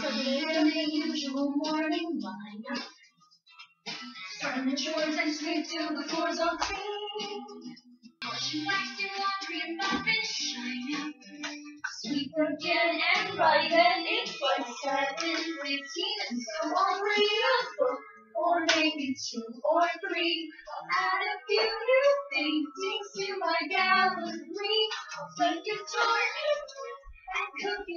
So later in the usual morning lineup, chores and sweep till the floors all clean. Washing, waxing, laundry, and muffin shining. Sweep again and right and eight by seven, fifteen, and so on book, Or maybe two or three.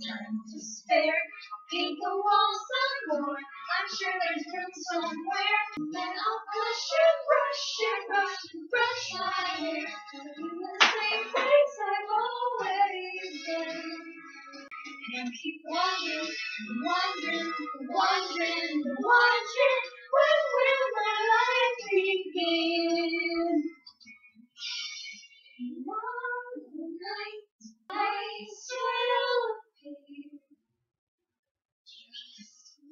time to spare. Paint the walls some more. I'm sure there's room somewhere. Then I'll push and brush and brush and brush my hair. In the same place I've always been. And keep wondering, wondering, wondering,